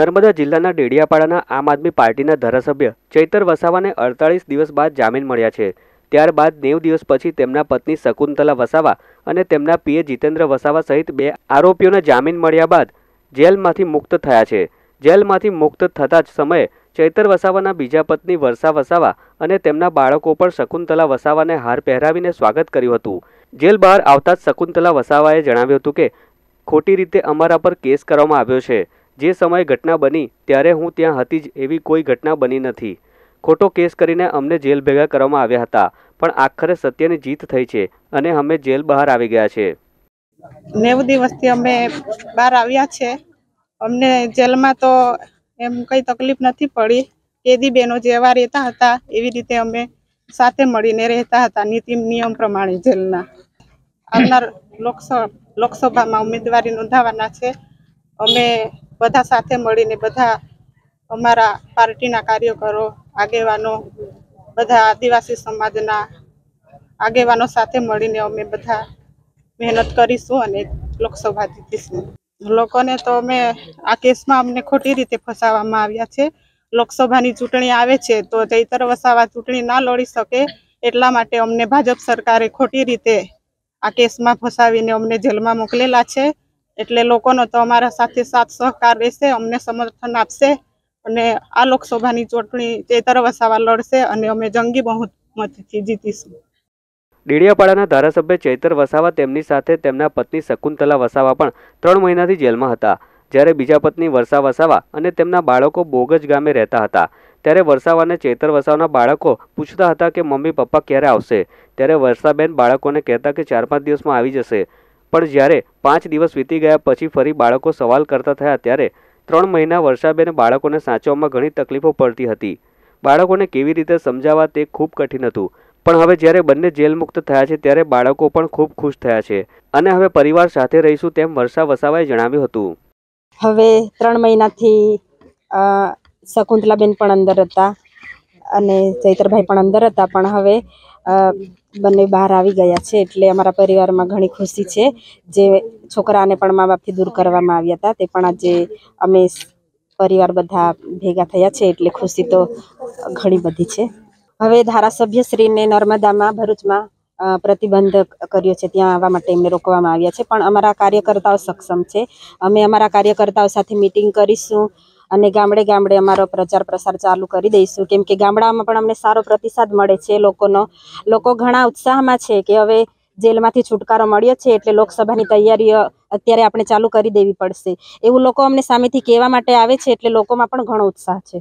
નર્મદા જિલ્લાના ડેડિયાપાડાના આમ આદમી પાર્ટીના ધારાસભ્ય ચૈતર વસાવાને અડતાળીસ દિવસ બાદ જામીન મળ્યા છે. ત્યારબાદ નેવ દિવસ પછી તેમના પત્ની શકુંતલા વસાવા અને તેમના પીએ જીતેન્દ્ર વસાવા સહિત બે આરોપીઓને જામીન મળ્યા બાદ જેલમાંથી મુક્ત થયા છે. જેલમાંથી મુક્ત થતા જ સમયે ચૈતર વસાવાના બીજા પત્ની વર્ષા વસાવા અને તેમના બાળકો પણ શકુંતલા વસાવાને હાર પહેરાવીને સ્વાગત કર્યું હતું. જેલ બહાર આવતા જ શકુંતલા વસાવાએ જણાવ્યું હતું કે, ખોટી રીતે અમારા પર કેસ કરવામાં આવ્યો છે. જે સમયે ઘટના બની, ત્યારે હું ત્યાં હતી જ એવી કોઈ ઘટના બની નથી. ખોટો કેસ કરીને અમને જેલ ભેગા કરવામાં આવ્યા હતા, પણ આખરે સત્યની જીત થઈ છે અને અમે જેલ બહાર આવી ગયા છે. નેવું દિવસથી અમે બહાર આવ્યા છે. અમને જેલમાં તો એમ કંઈ તકલીફ નથી પડી. કેદી બહેનો જેવા રહેતા હતા, એવી રીતે અમે સાથે મળીને રહેતા હતા, નીતિ નિયમ પ્રમાણે જેલના. આવનાર લોકસભા લોકસભામાં ઉમેદવારી નોંધાવાના છે. અમે બધા સાથે મળીને બધા અમારા પાર્ટીના કાર્યકરો, આગેવાનો, બધા આદિવાસી સમાજના આગેવાનો સાથે મળીને અમે બધા મહેનત કરીશું અને લોકસભા જીતીશું. લોકોને તો અમે આ કેસમાં અમને ખોટી રીતે ફસાવવામાં આવ્યા છે. લોકસભાની ચૂંટણી આવે છે તો ચૈતર વસાવા ચૂંટણી ના લડી શકે એટલા માટે અમને ભાજપ સરકારે ખોટી રીતે આ કેસમાં ફસાવીને અમને જેલમાં મોકલેલા છે. એટલે લોકોનો તો અમારા સાથે સાથ સહકાર રહેશે, અમને સમર્થન આપશે અને આ લોકસભાની ચૂંટણી ચેતર વસાવા લડશે અને અમે જંગી બહુમતીથી જીતીશું. ડેડિયાપાડાના ધારાસભ્ય ચૈતર વસાવા તેમની સાથે તેમના પત્ની શકુંતલા વસાવા પણ ત્રણ મહિનાથી જેલમાં હતા. જ્યારે બીજા પત્ની વર્ષા વસાવા અને તેમના બાળકો બોગજ ગામે રહેતા હતા. ત્યારે વર્ષાવાને ચેતર વસાવાના બાળકો પૂછતા હતા કે મમ્મી પપ્પા ક્યારે આવશે? ત્યારે વર્ષાબેન બાળકોને કહેતા કે ચાર પાંચ દિવસમાં આવી જશે. પણ જ્યારે પાંચ દિવસ વીતી ગયા પછી ફરી બાળકો સવાલ કરતા થયા ત્યારે ત્રણ મહિના વર્ષાબેન બાળકોને સાચવવામાં ઘણી તકલીફો પડતી હતી. બાળકોને કેવી રીતે સમજાવવા તે ખૂબ કઠિન હતું. પણ હવે જ્યારે બંને જેલ મુક્ત થયા છે ત્યારે બાળકો પણ ખૂબ ખુશ થયા છે. અને હવે પરિવાર સાથે રહીશું તેમ વર્ષા વસાવાએ જણાવ્યું હતું. હવે ત્રણ મહિનાથી શકુંતલાબેન પણ અંદર હતા. અને ચૈતરભાઈ પણ અંદર હતા, પણ હવે બંને બહાર આવી ગયા છે એટલે અમારા પરિવારમાં ઘણી ખુશી છે. જે છોકરાને પણ મા બાપથી દૂર કરવામાં આવ્યા હતા, તે પણ આજે અમે પરિવાર બધા ભેગા થયા છે એટલે ખુશી તો ઘણી બધી છે. હવે ધારાસભ્યશ્રીને નર્મદામાં, ભરૂચમાં પ્રતિબંધ કર્યો છે, ત્યાં આવવા માટે એમને રોકવામાં આવ્યા છે. પણ અમારા કાર્યકર્તાઓ સક્ષમ છે. અમે અમારા કાર્યકર્તાઓ સાથે મિટિંગ કરીશું. અને ગામડે ગામડે અમારો પ્રચાર પ્રસાર ચાલુ કરી દઈશું. કેમ કે ગામડામાં પણ અમને સારો પ્રતિસાદ મળે છે લોકોનો. લોકો ઘણા ઉત્સાહમાં છે કે હવે જેલમાંથી છુટકારો મળ્યો છે એટલે લોકસભાની તૈયારીઓ અત્યારે આપણે ચાલુ કરી દેવી પડશે. એવું લોકો અમને સામેથી કહેવા માટે આવે છે એટલે લોકોમાં પણ ઘણો ઉત્સાહ છે.